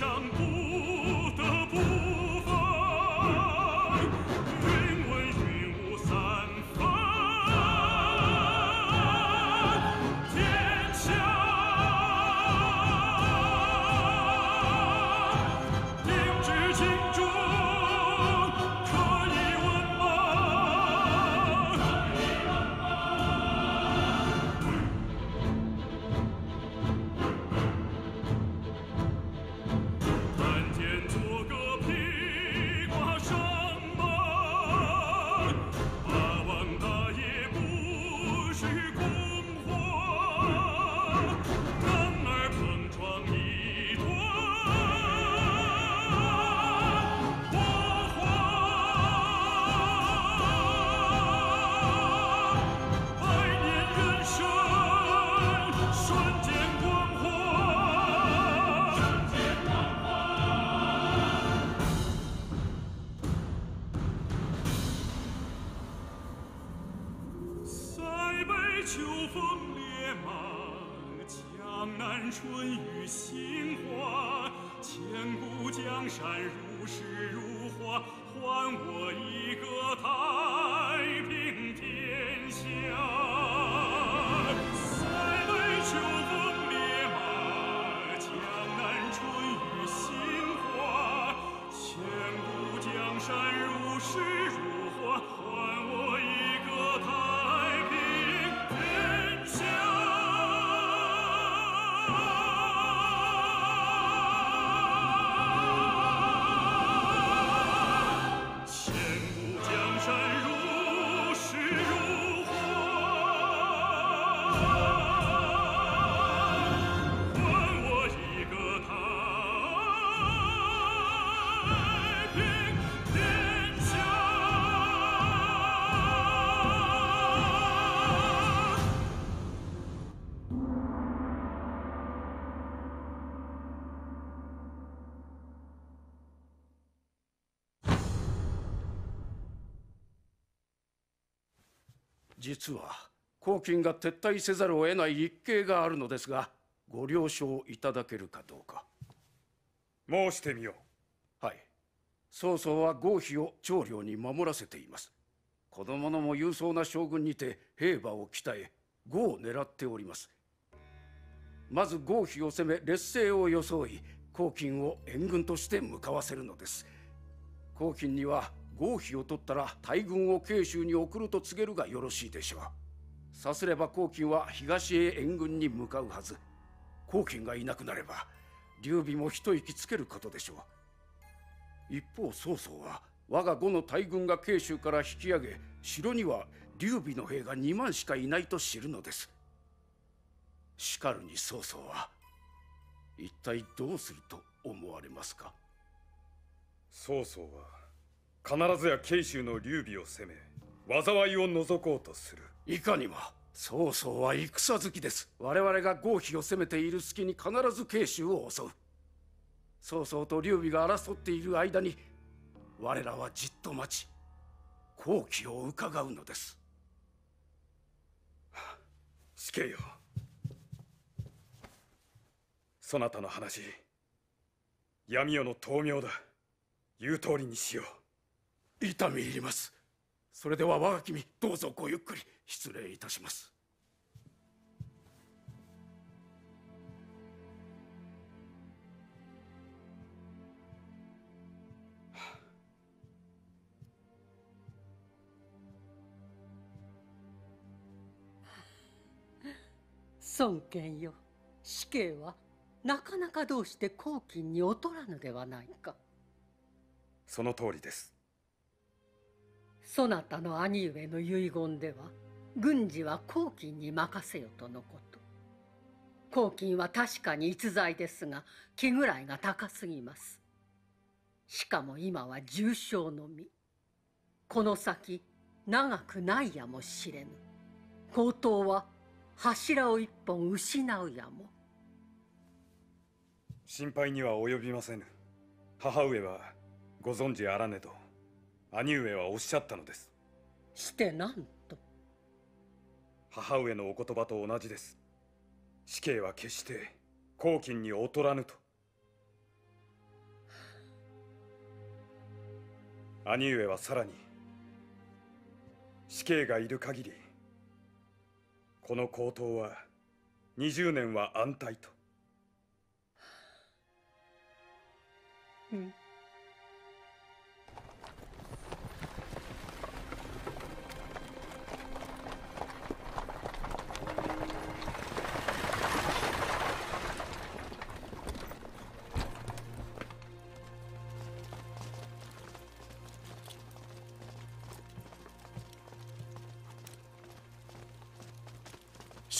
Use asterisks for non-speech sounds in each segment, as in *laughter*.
上不江南春雨杏花，千古江山如诗如画，还我一个太平天下。実は黄金が撤退せざるを得ない一計があるのですがご了承いただけるかどうか。申してみよはい。曹操は合否を長領に守らせています。子供のも勇壮な将軍にて兵馬を鍛え呉を狙っております。まず合否を攻め劣勢を装い黄金を援軍として向かわせるのです。黄金には合否を取ったら大軍を慶州に送ると告げるがよろしいでしょう。さすれば黄金は東へ援軍に向かうはず。黄金がいなくなれば劉備も一息つけることでしょう。一方曹操は我が呉の大軍が慶州から引き上げ城には劉備の兵が2万しかいないと知るのです。しかるに曹操は一体どうすると思われますか？曹操は必ずや慶州の劉備を攻め災いを除こうとする。いかにも曹操は戦好きです。我々が合否を攻めている隙に必ず慶州を襲う。曹操と劉備が争っている間に我らはじっと待ち好機を伺うのです。死刑よ。そなたの話闇夜の豆苗だ。言う通りにしよ痛み入ります。それでは我が君どうぞごゆっくり。失礼いたします。孫権よ死刑はなかなかどうして黄金に劣らぬではないかその通りですそなたの兄上の遺言では軍事は黄金に任せよとのこと。黄金は確かに逸材ですが気ぐらいが高すぎます。しかも今は重傷の身この先長くないやもしれぬ。高騰は柱を一本失うやも。心配には及びませぬ。母上はご存知あらねど。兄上はおっしゃったのです。してなんと？母上のお言葉と同じです。死刑は決して公金に劣らぬと。兄上はさらに死刑がいる限りこの高騰は20年は安泰と。うん。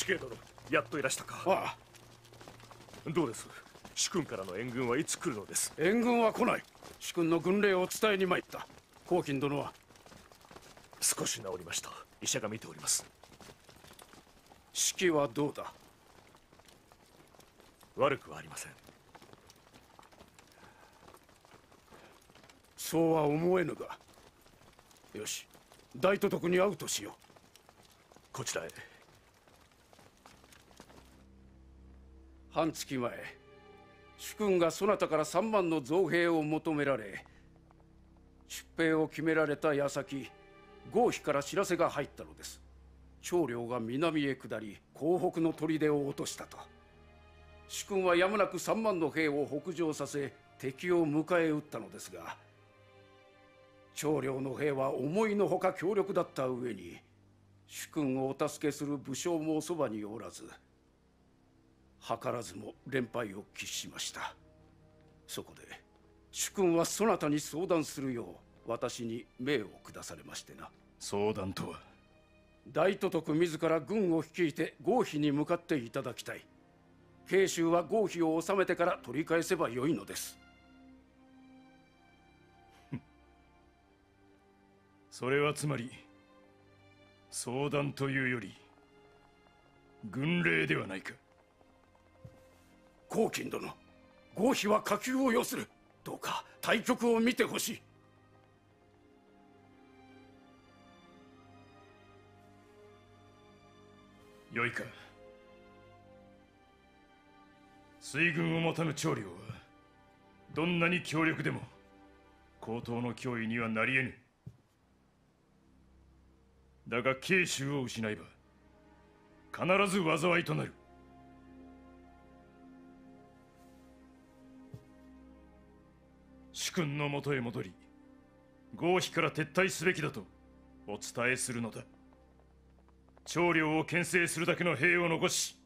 死刑殿やっといらしたかああ。どうです？主君からの援軍はいつ来るのです？援軍は来ない。主君の軍令を伝えに参った。黄金殿は。少し治りました。医者が見ております。士気はどうだ？悪くはありません。そうは思えぬが。よし。大都督に会うとしよう。こちらへ半月前主君がそなたから3万の造兵を求められ出兵を決められた矢先合肥から知らせが入ったのです。長領が南へ下り江北の砦を落としたと。主君はやむなく3万の兵を北上させ敵を迎え撃ったのですが長領の兵は思いのほか強力だった上に主君をお助けする武将もそばにおらず図らずも連敗を喫しました。そこで主君はそなたに相談するよう私に命を下されましてな。相談とは？大都督自ら軍を率いて合肥に向かっていただきたい。慶州は合肥を治めてから取り返せばよいのです。*laughs* それはつまり相談というより軍令ではないか黄金殿。合肥は火急を要する。どうか対局を見てほしい。よいか。水軍を持たぬ長領はどんなに強力でも高等の脅威にはなり得ぬ。だが慶州を失えば必ず災いとなる。主君のもとへ戻り合肥から撤退すべきだとお伝えするのだ。長領を牽制するだけの兵を残し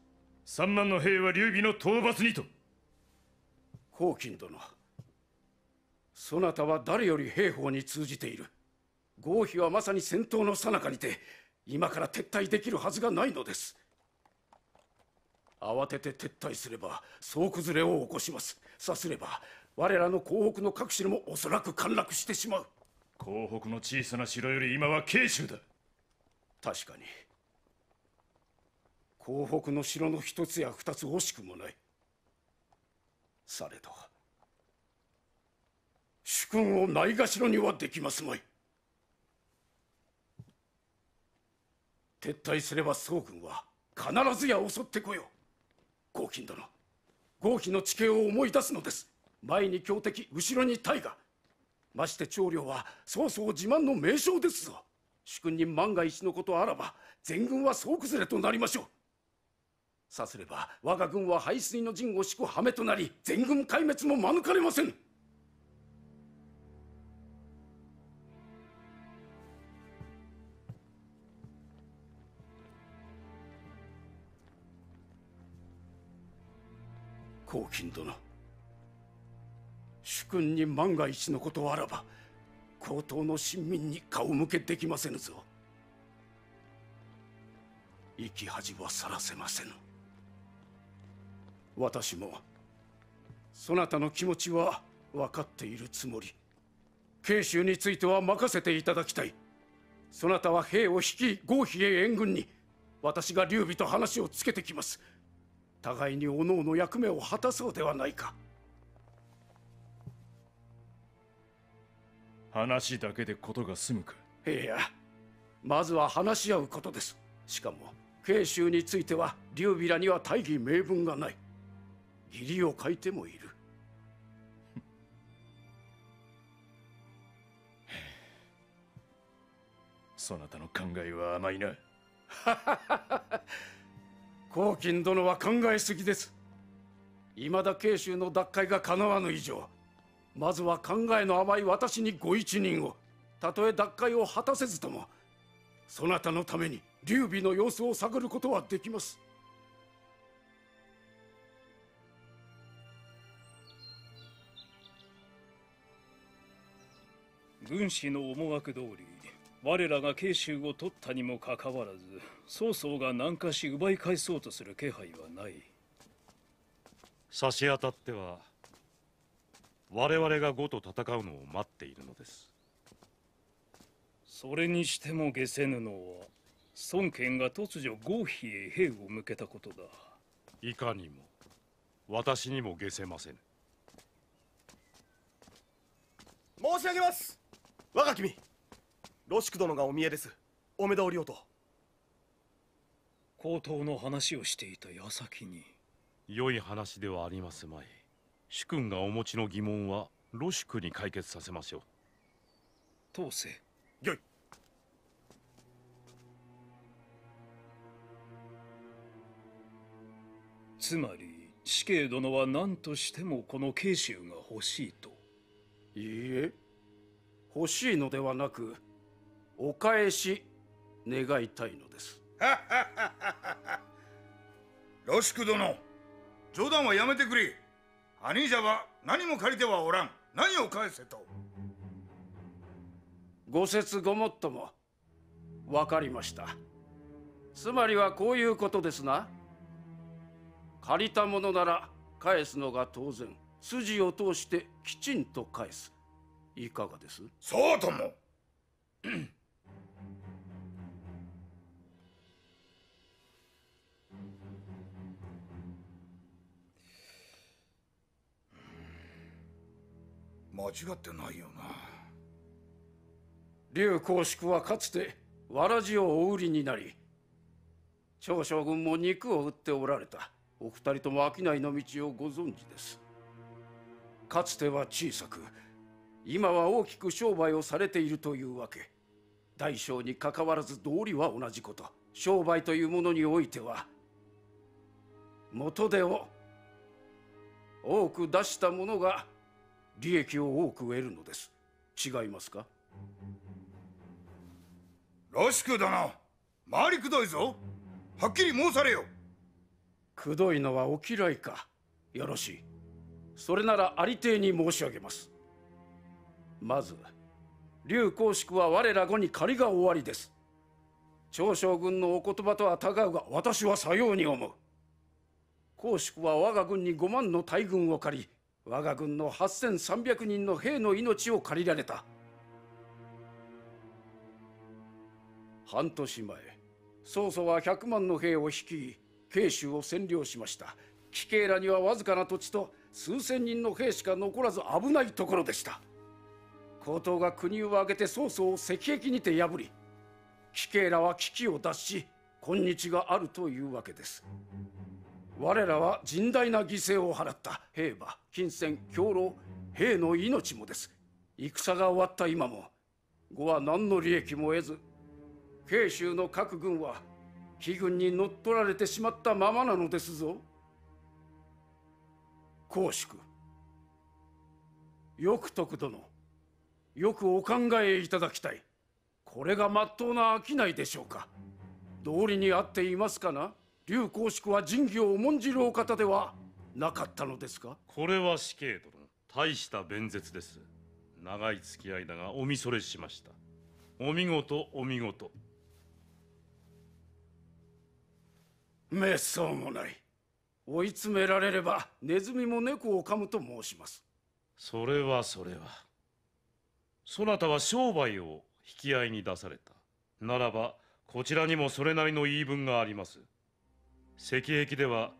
三万の兵は劉備の討伐にと。黄金殿そなたは誰より兵法に通じている。合肥はまさに戦闘の最中にて今から撤退できるはずがないのです。慌てて撤退すれば総崩れを起こします。さすれば我らの江北の各城もおそらく陥落してしまう。江北の小さな城より今は慶州だ。確かに。江北の城の一つや二つ惜しくもない。されど主君をないがしろにはできますまい。撤退すれば宋軍は必ずや襲ってこよう。黄金殿合肥の地形を思い出すのです前に強敵後ろに大河まして長領は曹操自慢の名将ですぞ。主君に万が一のことあらば全軍は総崩れとなりましょう。さすれば我が軍は排水の陣を敷く羽目となり全軍壊滅も免れません。黄金殿。主君に万が一のことあらば高等の臣民に顔向けできませぬぞ。生き恥はさらせませぬ。私もそなたの気持ちは分かっているつもり。慶州については任せていただきたい。そなたは兵を率い合肥へ援軍に私が劉備と話をつけてきます。互いに各々役目を果たそうではないか。話だけでことが済むか？いやまずは話し合うことです。しかも慶州については劉備らには大義名分がない。義理を書いてもいる。そなたの考えは甘いな。*laughs* 黄金殿は考えすぎです。未だ慶州の奪回が叶わぬ以上まずは考えの甘い私にご一任を。たとえ奪回を果たせずともそなたのために劉備の様子を探ることはできます。軍師の思惑通り我らが慶州を取ったにもかかわらず曹操が南下し奪い返そうとする気配はない。差し当たっては我々が呉と戦うのを待っているのです。それにしても下せぬのは孫権が突如合否へ兵を向けたことだ。いかにも私にも下せませぬ。申し上げます。我が君。ロシク殿がお見えです。お目通りをと。高等の話をしていた矢先に。良い話ではありますまい主君がお持ちの疑問はロシクに解決させましょう。当世。よい。つまり死刑殿は何としてもこの慶州が欲しいと。いいえ。欲しいのではなくお返し願いたいのです。ロシク殿冗談はやめてくれ兄者は何も借りてはおらん。何を返せと。ご説ごもっとも分かりました。つまりはこういうことですな。借りたものなら返すのが当然。筋を通してきちんと返す。いかがです？そうとも間違ってないよな。劉公宿はかつてわらじをお売りになり長将軍も肉を売っておられた。お二人とも商いの道をご存知です。かつては小さく今は大きく商売をされているというわけ。大小にかかわらず道理は同じこと。商売というものにおいては元手を多く出した者が利益を多く得るのです。違いますか？ロシク殿回りくどいぞ。はっきり申されよ。くどいのはお嫌いか。よろしい。それならありていに申し上げます。まず劉公宿は我ら後に借りが終わりです。長将軍のお言葉とは違うが私はさように思う。公宿は我が軍に5万の大軍を借り我が軍の8300人の兵の命を借りられた。半年前曹操は100万の兵を率い慶州を占領しました。貴兄らにはわずかな土地と数千人の兵しか残らず危ないところでした。高等が国を挙げて曹操を石壁にて破り貴兄らは危機を脱し今日があるというわけです。我らは甚大な犠牲を払った。兵馬金銭兵糧兵の命もです。戦が終わった今も呉は何の利益も得ず慶州の各軍は義軍に乗っ取られてしまったままなのですぞ。公祝。よく徳殿よくお考えいただきたい。これがまっとうな商いでしょうか。道理に合っていますかな。劉公祝は仁義を重んじるお方ではなかったのですか？これは死刑殿大した弁舌です。長い付き合いだがおみそれしました。お見事お見事。めっそうもない。追い詰められればネズミも猫を噛むと申します。それはそれは。そなたは商売を引き合いに出された。ならばこちらにもそれなりの言い分があります石壁では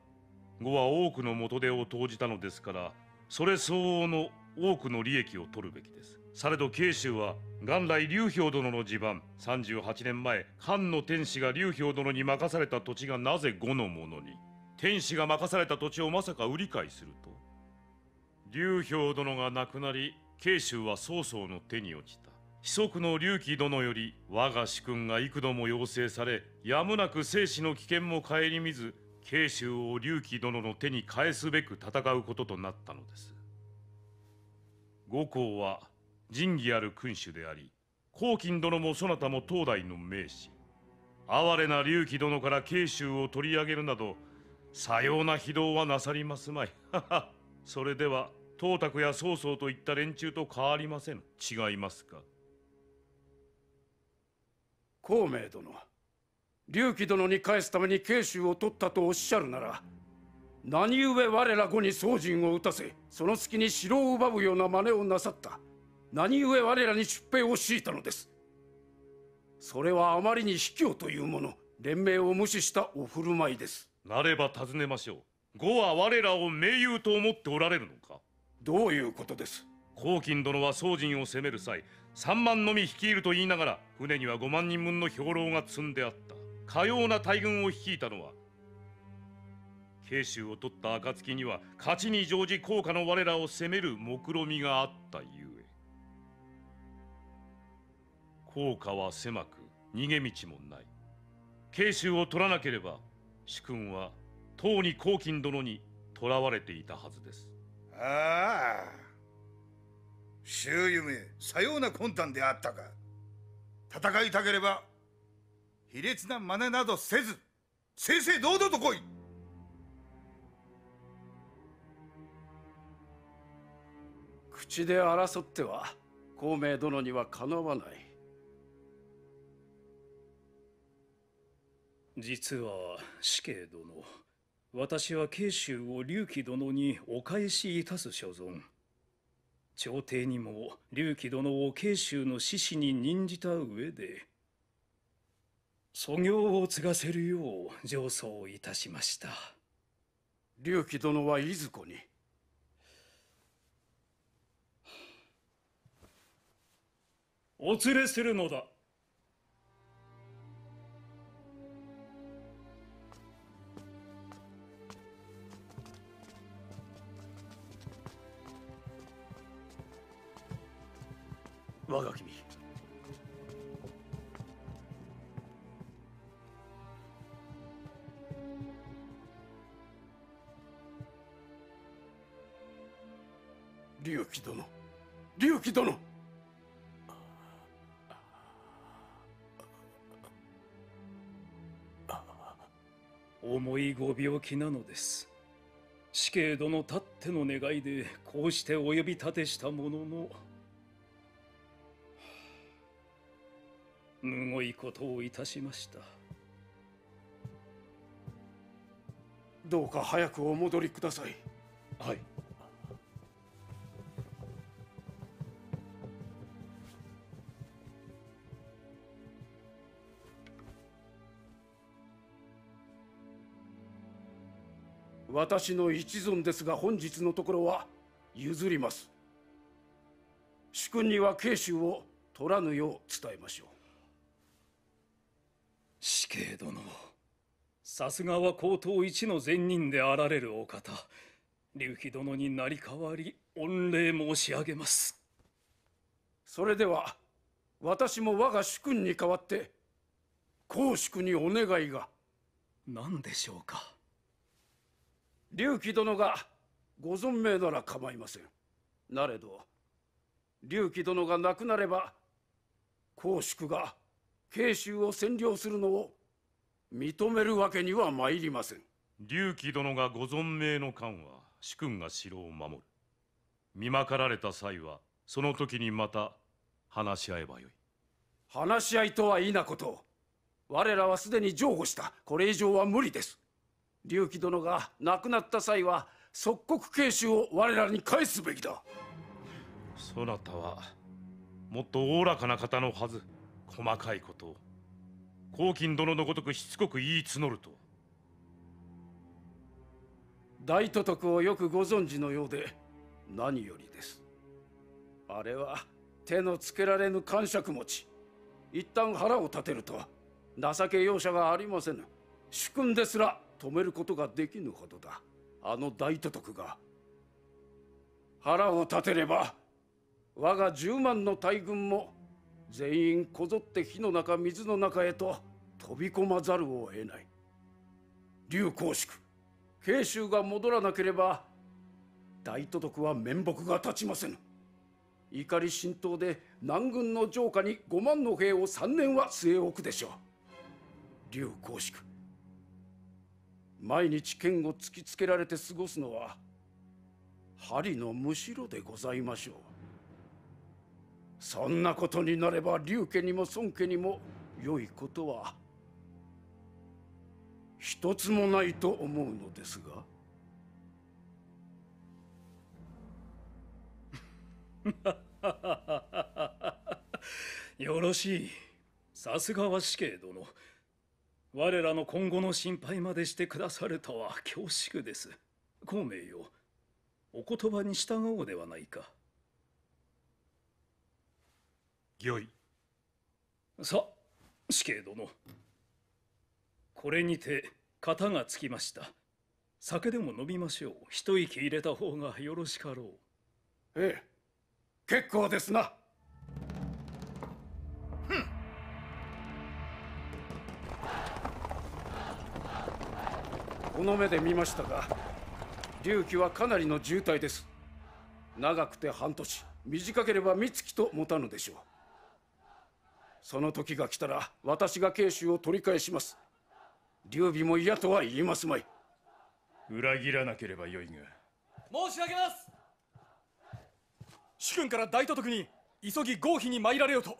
呉は多くの元手を投じたのですからそれ相応の多くの利益を取るべきです。されど慶州は元来劉氷殿の地盤38年前漢の天子が劉氷殿に任された土地がなぜ呉のものに天子が任された土地をまさか売り買いすると。劉氷殿が亡くなり慶州は曹操の手に落ちた。子息の隆起殿より我が主君が幾度も要請されやむなく生死の危険も顧みず慶州を隆起殿の手に返すべく戦うこととなったのです。五皇は仁義ある君主であり黄金殿もそなたも東大の名士。哀れな隆起殿から慶州を取り上げるなどさような非道はなさりますまい。それでは東卓や曹操といった連中と変わりません違いますか？孔明殿隆起殿に返すために慶州を取ったとおっしゃるなら何故我ら後に宗人を討たせその隙に城を奪うような真似をなさった何故我らに出兵を強いたのです。それはあまりに卑怯というもの連盟を無視したお振る舞いです。なれば尋ねましょう。呉は我らを盟友と思っておられるのか？どういうことです？黄金殿は宗人を攻める際3万のみ率いると言いながら船には5万人分の兵糧が積んであった。かような大軍を率いたのは慶州を取った暁には勝ちに乗じ高価の我らを攻める目論みがあったゆえ。効果は狭く逃げ道もない。慶州を取らなければ主君はとうに黄金殿に囚われていたはずです。ああ。周夢さような魂胆であったか。戦いたければ卑劣な真似などせず正々堂々と来い。口で争っては孔明殿にはかなわない。実は死刑殿私は慶州を隆起殿にお返しいたす所存。朝廷にも隆起殿を慶州の志士に任じた上で訴業を継がせるよう上奏いたしました。隆起殿はいずこに。お連れするのだ我が君。隆起殿。隆起殿。重いご病気なのです。死刑殿たっての願いでこうしてお呼び立てしたもののむごいことをいたしました。どうか早くお戻りください。はい。私の一存ですが本日のところは譲ります。主君には慶州を取らぬよう伝えましょう死刑殿さすがは高等一の善人であられるお方。隆起殿に成り代わり御礼申し上げます。それでは私も我が主君に代わって公主にお願いが。何でしょうか。隆起殿がご存命なら構いません。なれど隆起殿が亡くなれば公主が慶州を占領するのを認めるわけには参りません。隆起殿がご存命の間は主君が城を守る。見まかられた際はその時にまた話し合えばよい。話し合いとは否こと我らはすでに譲歩した。これ以上は無理です。隆起殿が亡くなった際は即刻慶州を我らに返すべきだ。そなたはもっとおおらかな方のはず細かいことを黄金殿のごとくしつこく言い募ると。大都督をよくご存知のようで何よりです。あれは手のつけられぬ感触持ち一旦腹を立てると情け容赦がありませぬ。主君ですら止めることができぬほどだ。あの大都督が腹を立てれば我が十万の大軍も全員こぞって火の中水の中へと飛び込まざるを得ない。劉公祝慶州が戻らなければ大都督は面目が立ちませぬ。怒り心頭で南軍の城下に5万の兵を3年は据え置くでしょう。劉公祝毎日剣を突きつけられて過ごすのは針のむしろでございましょう。そんなことになれば劉家にも孫家にも良いことは一つもないと思うのですが。よろしい。さすがは死刑殿。我らの今後の心配までしてくださるとは恐縮です。孔明よ。お言葉に従おうではないか。御意さ死刑殿。これにて型がつきました。酒でも飲みましょう。一息入れた方がよろしかろう。ええ。結構ですな。この目で見ましたが隆起はかなりの渋滞です。長くて半年。短ければ三月と持たぬでしょうその時が来たら私が慶州を取り返します。劉備も嫌とは言いますまい。裏切らなければよいが。申し上げます。主君から大都督に急ぎ合否に参られよと。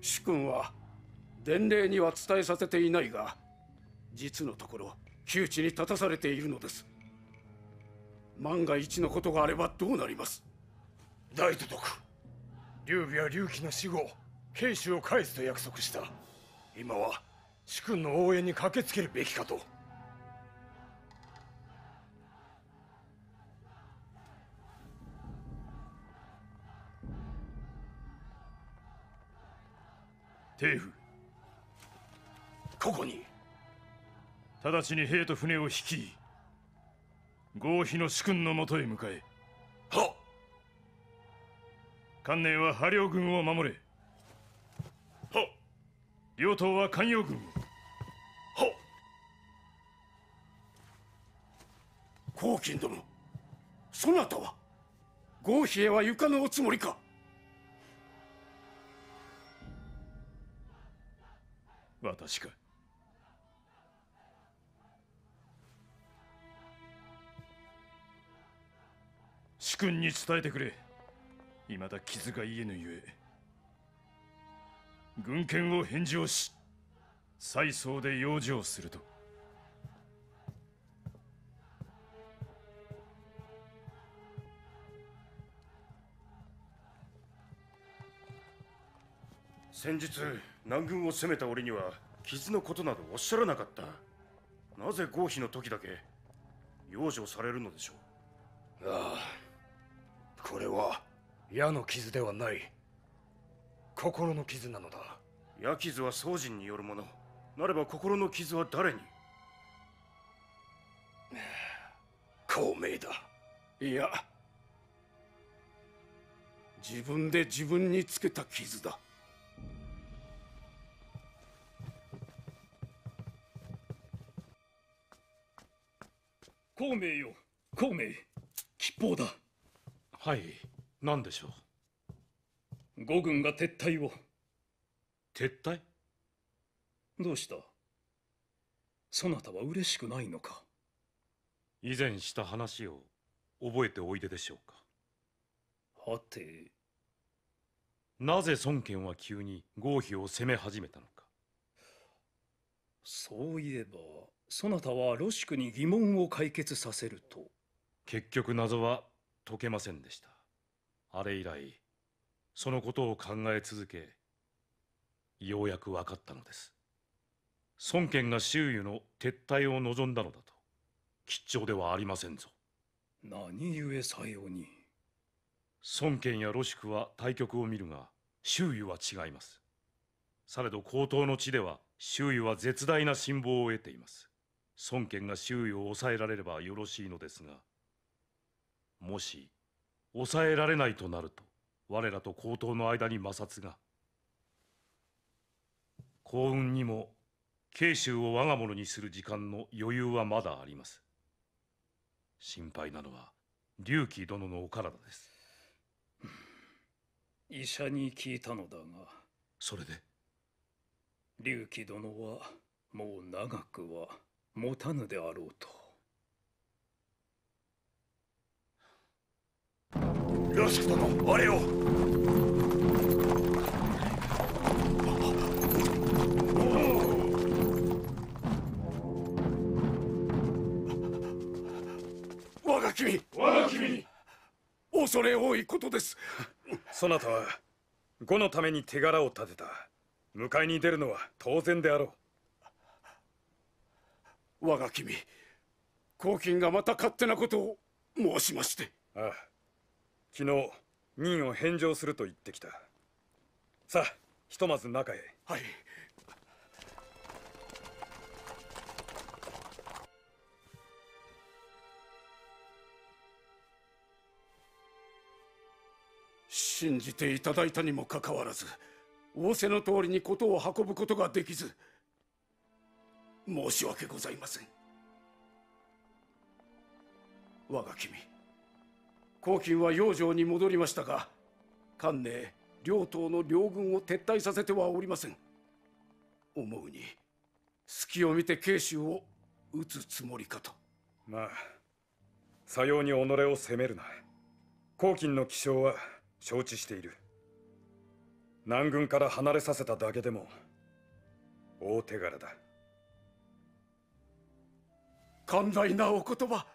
主君は伝令には伝えさせていないが実のところ窮地に立たされているのです。万が一のことがあればどうなります？大都督。劉備は劉貴の死後兵士を返すと約束した。今は主君の応援に駆けつけるべきかと。帝府。ここに。直ちに兵と船を率い合否の主君のもとへ向かえ。は関寧は波領軍を守れ。は両党は関陽軍を。は黄金殿。そなたは。合否へは行かぬおつもりか。私か。主君に伝えてくれ未だ傷が癒えぬゆえ軍権を返上し再送で養生すると。先日南軍を攻めた折には傷のことなどおっしゃらなかった。なぜ合否の時だけ養生されるのでしょああこれは矢の傷ではない。心の傷なのだ。矢傷は宗人によるもの。なれば心の傷は誰に？孔明だ。いや。自分で自分につけた傷だ。孔明よ。孔明。吉報だ。はい何でしょう？五軍が撤退を。撤退？どうした？そなたは嬉しくないのか？以前した話を覚えておいででしょうか？はて。なぜ孫権は急に合否を攻め始めたのか？そういえばそなたはロシクに疑問を解決させると。結局謎は解けませんでしたあれ以来そのことを考え続けようやく分かったのです。孫権が周囲の撤退を望んだのだと吉兆ではありませんぞ。何故さように？孫権やロシクは対局を見るが周囲は違います。されど高等の地では周囲は絶大な辛抱を得ています。孫権が周囲を抑えられればよろしいのですがもし抑えられないとなると我らと高等の間に摩擦が。幸運にも慶州を我が物にする時間の余裕はまだあります。心配なのは龍騎殿のお体です。医者に聞いたのだが。それで？龍騎殿はもう長くは持たぬであろうとロシク殿あれを。我が君。我が君恐れ多いことです。そなたは呉のために手柄を立てた。迎えに出るのは当然であろ我が君。黄金がまた勝手なことを申しまして。うああ昨日任を返上すると言ってきた。さあひとまず中へ。はい。信じていただいたにもかかわらず仰せの通りに事を運ぶことができず申し訳ございません。我が君黄金は養生に戻りましたが関寧両党の両軍を撤退させてはおりません。思うに隙を見て慶州を討つつもりかと。まあさように己を責めるな。黄金の気性は承知している。南軍から離れさせただけでも大手柄だ。寛大なお言葉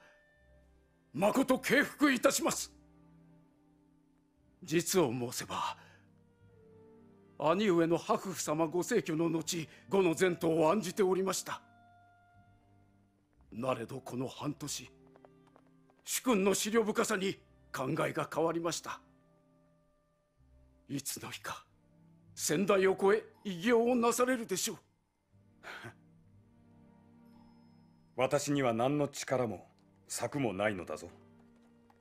誠敬服いたします。実を申せば兄上の伯父様ご逝去の後後の前途を案じておりました。なれどこの半年主君の思慮深さに考えが変わりました。いつの日か先代を超え偉業をなされるでしょう。*laughs* 私には何の力も策もないのだぞ。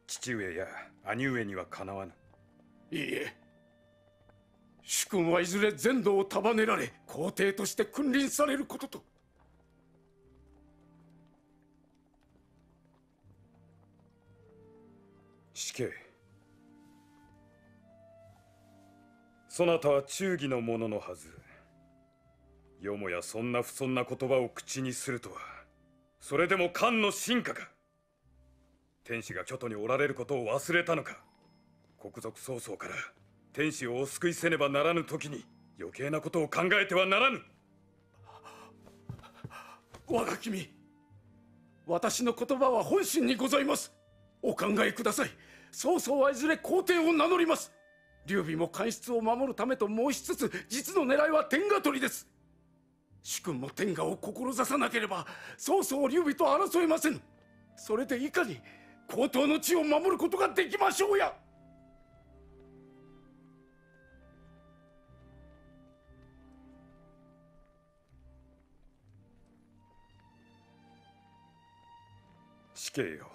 父上や兄上にはかなわぬ。いいえ。主君はいずれ全土を束ねられ皇帝として君臨されることと。死刑。そなたは忠義の者のはず。よもやそんな不遜な言葉を口にするとは。それでも漢の進化か天使が京都におられることを忘れたのか。国賊曹操から天使をお救いせねばならぬ時に余計なことを考えてはならぬ。我が君私の言葉は本心にございます。お考えください。曹操はいずれ皇帝を名乗ります。劉備も官室を守るためと申しつつ実の狙いは天下取りです。主君も天下を志さなければ曹操劉備と争えませんそれでいかに皇統の地を守ることができましょうや。死刑よ。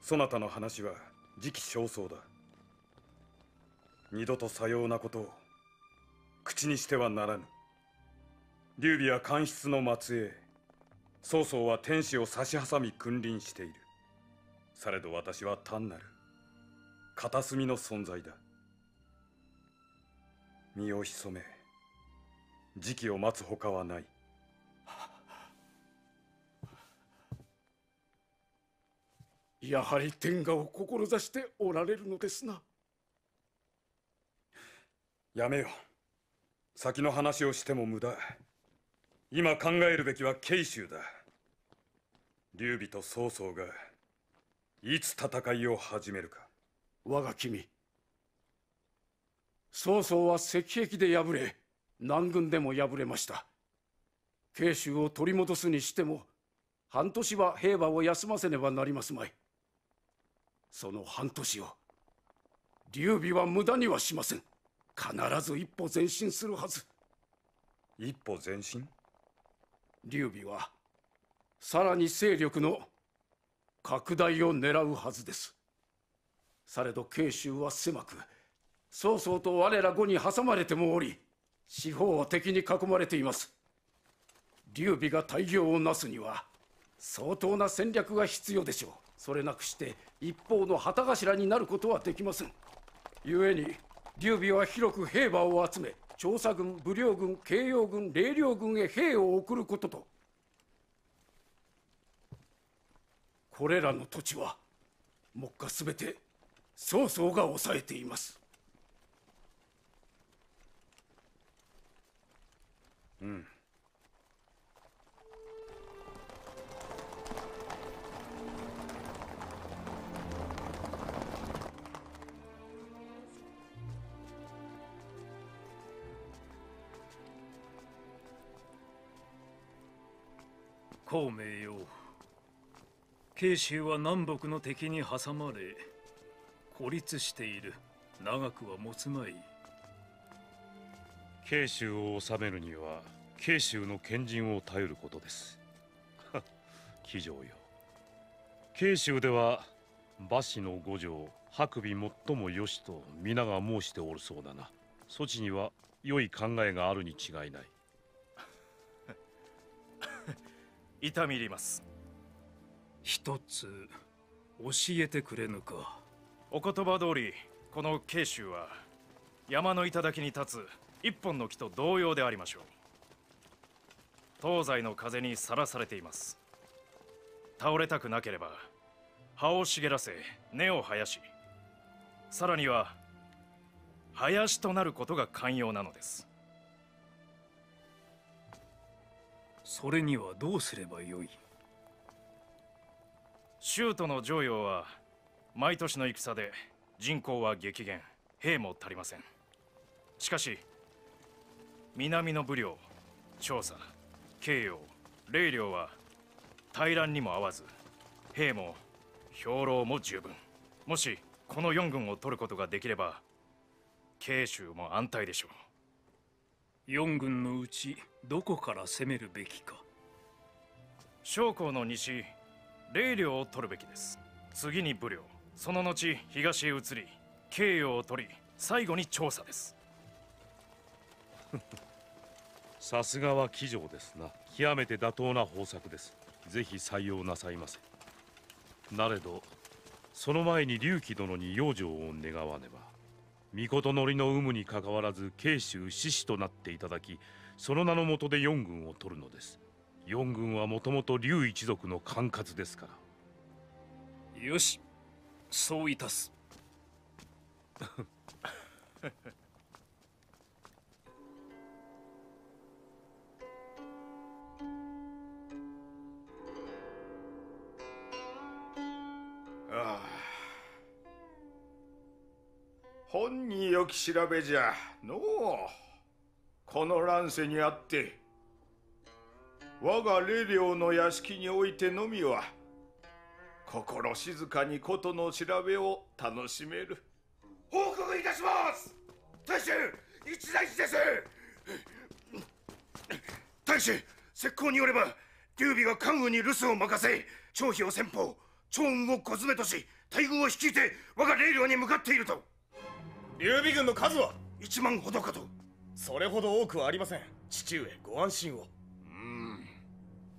そなたの話は時期尚早だ。二度とさようなことを口にしてはならぬ。劉備は官室の末裔曹操は天使を差し挟み君臨している。されど私は単なる片隅の存在だ。身を潜め時期を待つほかはない。*laughs* やはり天下を志しておられるのですな。やめよ先の話をしても無駄。今考えるべきは慶州だ。劉備と曹操がいつ戦いを始めるか。我が君曹操は石壁で敗れ南軍でも敗れました。慶州を取り戻すにしても半年は兵馬を休ませねばなりますまい。その半年を劉備は無駄にはしません。必ず一歩前進するはず。一歩前進？劉備はさらに勢力の拡大を狙うはずです。されど慶州は狭く曹操と我ら呉に挟まれてもおり四方は敵に囲まれています。劉備が大業をなすには相当な戦略が必要でしょう。それなくして一方の旗頭になることはできません。故に劉備は広く兵馬を集め調査軍武領軍慶陽軍霊領軍へ兵を送ることと。これらの土地は目下すべて曹操が抑えています。うん。孔明よ慶州は南北の敵に挟まれ孤立している。長くは持つまい。慶州を治めるには慶州の賢人を頼ることです。*laughs* 騎乗よ。慶州では馬氏の五条白尾最もよしと皆が申しておるそうだな。そちには良い考えがあるに違いない。*laughs* 痛み入ります一つ教えてくれぬか。お言葉通りこの慶州は山の頂に立つ一本の木と同様でありましょう。東西の風にさらされています。倒れたくなければ葉を茂らせ根を生やし。さらには林となることが寛容なのです。それにはどうすればよい？州都の常陽は毎年の戦で人口は激減兵も足りません。しかし南の武領調査慶陽霊領は大乱にも合わず兵も兵糧も十分。もしこの四軍を取ることができれば慶州も安泰でしょう。四軍のうちどこから攻めるべきか。将校の西霊領を取るべきです。次に武領。その後東へ移り慶陽を取り最後に調査です。*laughs* さすがは騎乗ですな。極めて妥当な方策です。ぜひ採用なさいませ。なれどその前に隆起殿に養生を願わねば。御事乗りの有無にかかわらず慶州志士となっていただきその名のもとで四軍を取るのです。四軍はもともと竜一族の管轄ですから。よしそういたす。ああ。本によき調べじゃ。のう。この乱世にあって我が霊領の屋敷においてのみは心静かにことの調べを楽しめる。報告いたします。大衆一大事です。大衆石膏によれば劉備が関羽に留守を任せ張飛を先方趙雲を小詰めとし大軍を率いて我が霊領に向かっていると。劉備軍の数は？一万ほどかと。それほど多くはありません。父上ご安心を。うん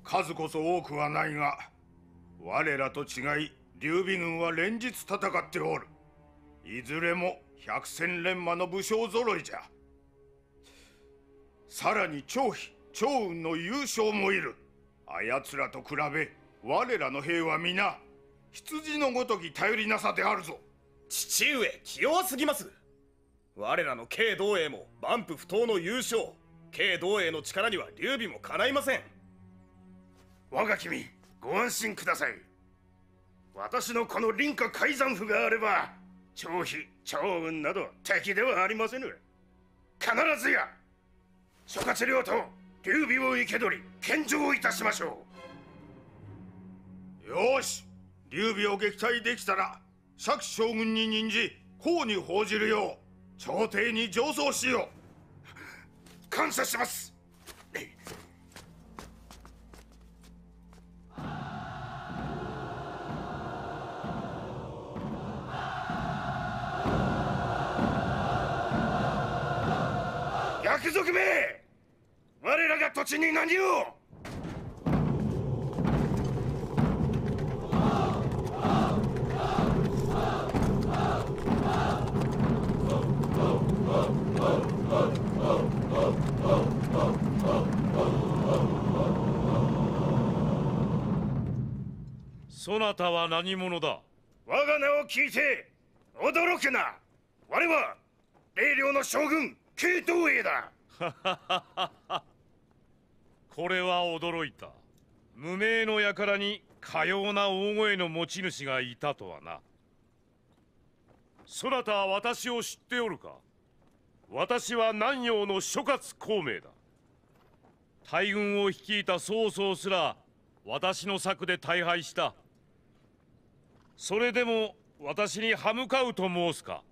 数こそ多くはないが我らと違い劉備軍は連日戦っておる。いずれも百戦錬磨の武将揃いじゃ。さらに張飛趙雲の優勝もいる。あやつらと比べ我らの兵は皆羊のごとき頼りなさであるぞ。父上気弱すぎます。我らの慶道英も万夫不当の優勝。慶道英の力には劉備もかないません。我が君ご安心ください。私のこの林家改ざん譜があれば張飛趙雲など敵ではありませぬ。必ずや諸葛亮と劉備を生け取り献上いたしましょう。よし劉備を撃退できたら釈将軍に任じ功に報じるよう朝廷に上奏しよう。感謝しますめ。我らが土地に何を。そなたは何者だ？我が名を聞いて驚くな。我は霊領の将軍慶東栄だ *laughs* これは驚いた。無名の輩にかような大声の持ち主がいたとはな。そなたは私を知っておるか？私は南陽の諸葛孔明だ。大軍を率いた曹操すら私の策で大敗した。それでも私に歯向かうと申すか？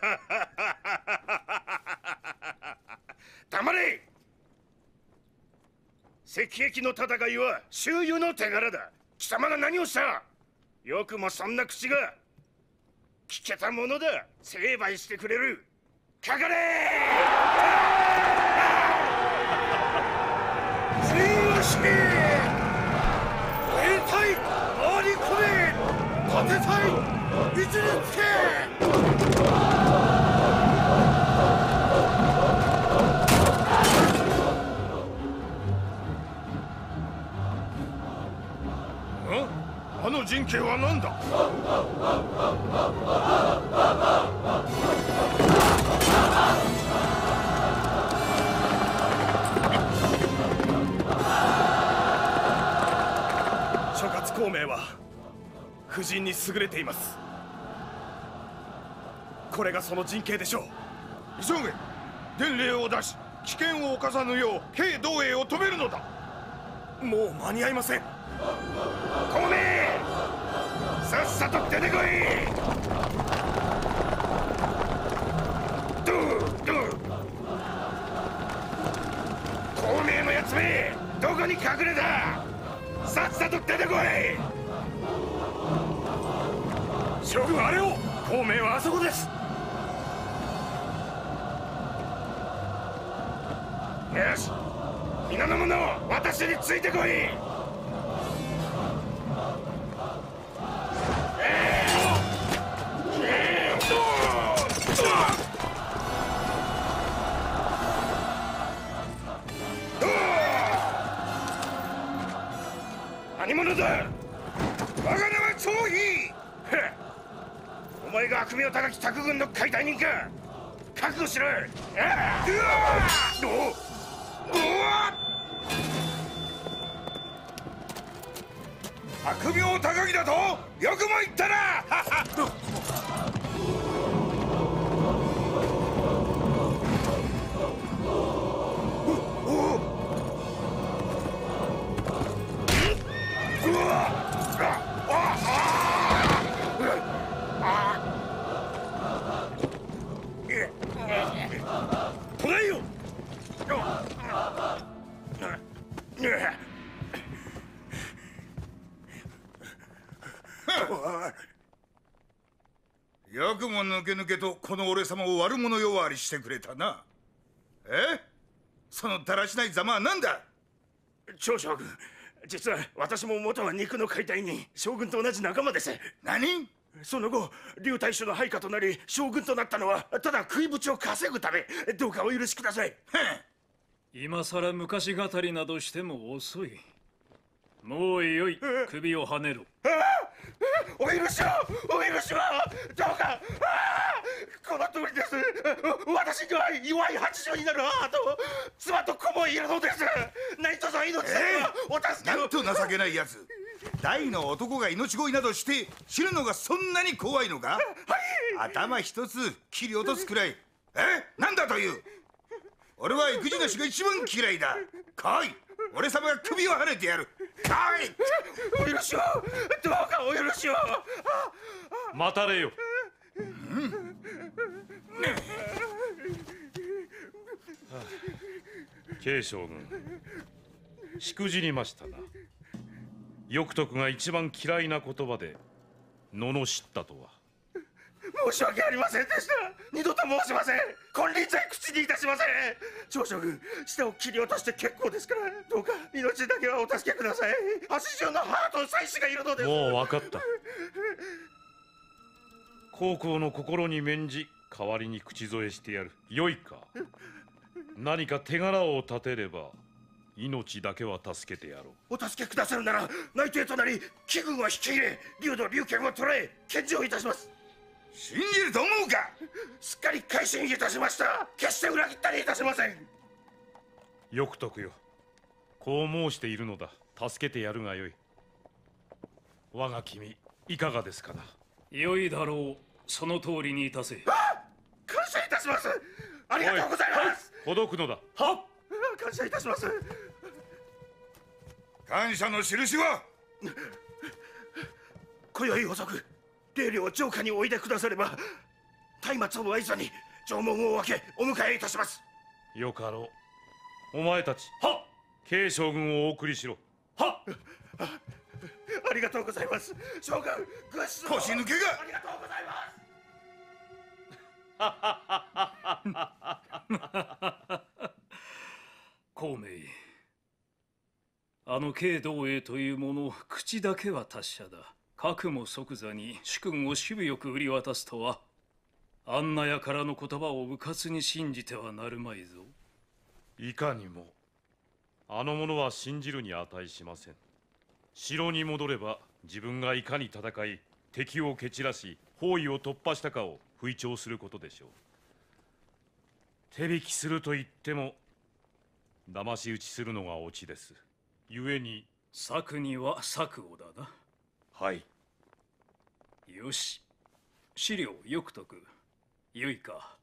*laughs* 黙れ!赤壁の戦いは周遊の手柄だ。貴様が何をした?よくもそんな口が聞けたものだ。成敗してくれる。かかれ!すよしえたい回り込め!立てたい!位置につけ!あの陣形は何だ？諸葛孔明は夫人に優れています。これがその陣形でしょう。急げ。伝令を出し危険を冒さぬよう兵道営を止めるのだ。もう間に合いません孔明さっさと出てこい。どうどう孔明のやつめどこに隠れた。さっさと出てこい。将軍あれを孔明はあそこです。よし皆の者私についてこい。罪人か覚悟しろ。ああ。うわお。うわ悪名高木だとよくも言ったな。抜け抜けとこの俺様を悪者呼ばわりしてくれたな。え？そのだらしないざまは何だ？長将軍実は私も元は肉の解体に将軍と同じ仲間です。何？その後劉大将の配下となり将軍となったのはただ食いぶちを稼ぐためどうかお許しください。今さら昔語りなどしても遅いもうよい。首をはねろ。お許しをお許しをどうか。この通りです。私には弱い八丈になる母と妻と子もいるのです。何卒命だけはお助けを。なんと情けないやつ大の男が命乞いなどして死ぬのがそんなに怖いのか？頭一つ切り落とすくらい。え？なんだという？俺は育児なしが一番嫌いだ。来い。俺様が首をはねてやる来い。お許しを。どうかお許しを。待たれよ。慶将軍しくじりましたな。翼徳が一番嫌いな言葉で罵ったとは。申し訳ありませんでした。二度と申しません。金輪際口にいたしません長将軍舌を切り落として結構ですからどうか命だけはお助けください。80のハート妻子がいるのです。もう分かった。高校の心に免じ代わりに口添えしてやる。よいか。何か手柄を立てれば命だけは助けてやろう。お助けくださるなら内定となり貴軍は引き入れ竜の龍剣を捕らえ献上いたします信じると思うか？すっかり改心いたしました。決して裏切ったりいたしません。よくとくよ。こう申しているのだ。助けてやるがよい。我が君いかがですかな？良いだろう。その通りにいたせ。感謝いたします。ありがとうございます。ほどくのだ。はっ！感謝いたします。感謝の印は？今宵遅く霊領城下においでくだされば松明を合図に城門を開けお迎えいたします。よかろう。お前たちは慶将軍をお送りしろ。はありがとうございます。将軍ご腰抜けが。ありがとうございます。*laughs* 孔明あの慶道英という者口だけは達者だ核も即座に主君を守備よく売り渡すとはあんなやからの言葉を迂闊に信じてはなるまいぞ。いかにもあの者は信じるに値しません。城に戻れば自分がいかに戦い敵を蹴散らし包囲を突破したかを吹聴することでしょう。手引きすると言っても騙し討ちするのがオチです。故に策には策をだなはい。よし。資料よく解く。よいか。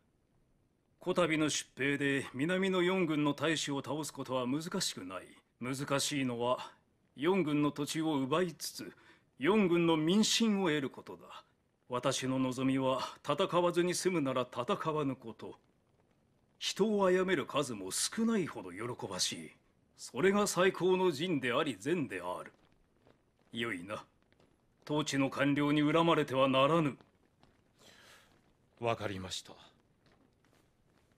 こたびの出兵で南の四軍の大使を倒すことは難しくない。難しいのは四軍の土地を奪いつつ四軍の民心を得ることだ。私の望みは戦わずに済むなら戦わぬこと。人を殺める数も少ないほど喜ばしい。それが最高の陣であり善である。よいな。統治の官僚に恨まれてはならぬ。わかりました。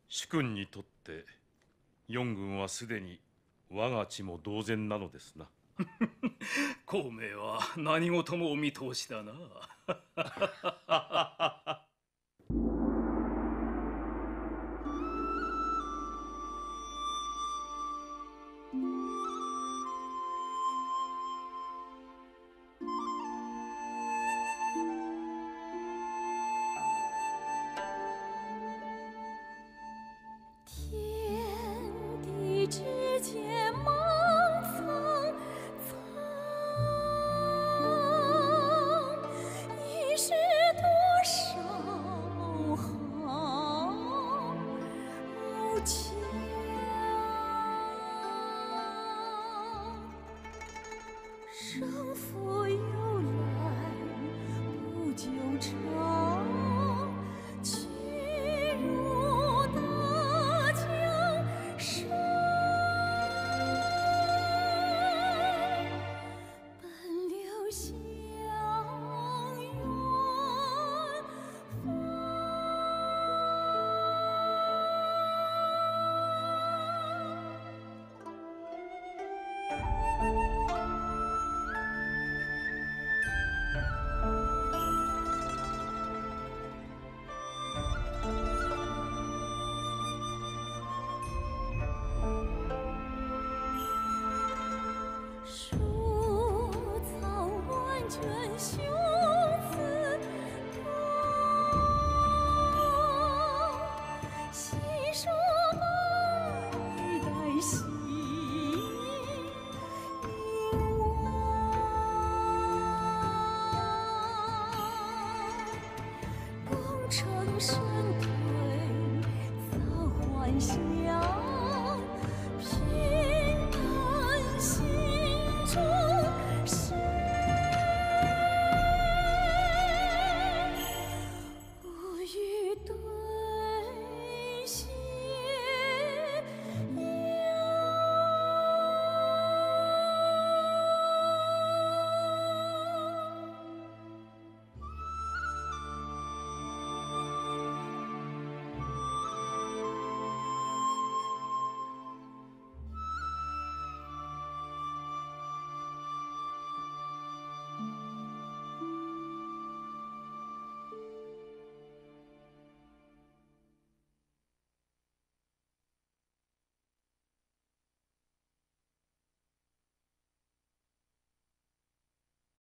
主君にとって四軍はすでに我が血も同然なのですな。*laughs* 孔明は何事もお見通しだな